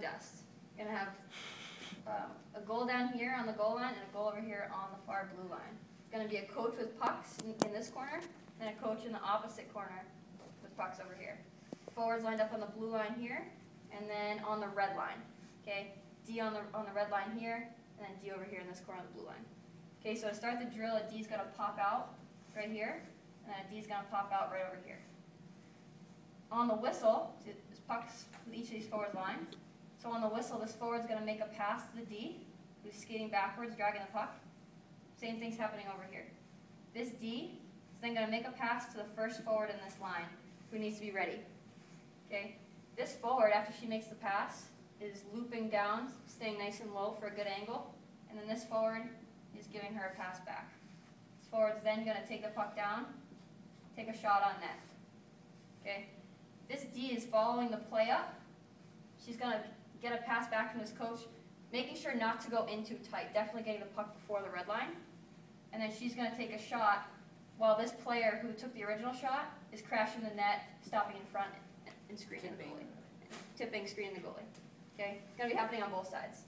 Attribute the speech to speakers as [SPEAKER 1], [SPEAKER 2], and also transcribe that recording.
[SPEAKER 1] dust. Gonna have um, a goal down here on the goal line and a goal over here on the far blue line. It's Gonna be a coach with pucks in, in this corner and a coach in the opposite corner with pucks over here. Forwards lined up on the blue line here and then on the red line. Okay, D on the on the red line here and then D over here in this corner of the blue line. Okay, so to start the drill, a D's gonna pop out right here and then a D's gonna pop out right over here. On the whistle, there's pucks with each of these forward lines. So on the whistle, this forward's gonna make a pass to the D, who's skating backwards, dragging the puck. Same thing's happening over here. This D is then gonna make a pass to the first forward in this line, who needs to be ready. Okay? This forward, after she makes the pass, is looping down, staying nice and low for a good angle. And then this forward is giving her a pass back. This forward's then gonna take the puck down, take a shot on net. Okay? This D is following the play up. She's gonna get a pass back from this coach, making sure not to go in too tight, definitely getting the puck before the red line. And then she's gonna take a shot while this player who took the original shot is crashing the net, stopping in front and screening the goalie. Tipping, screening the goalie. Okay? It's gonna be happening on both sides.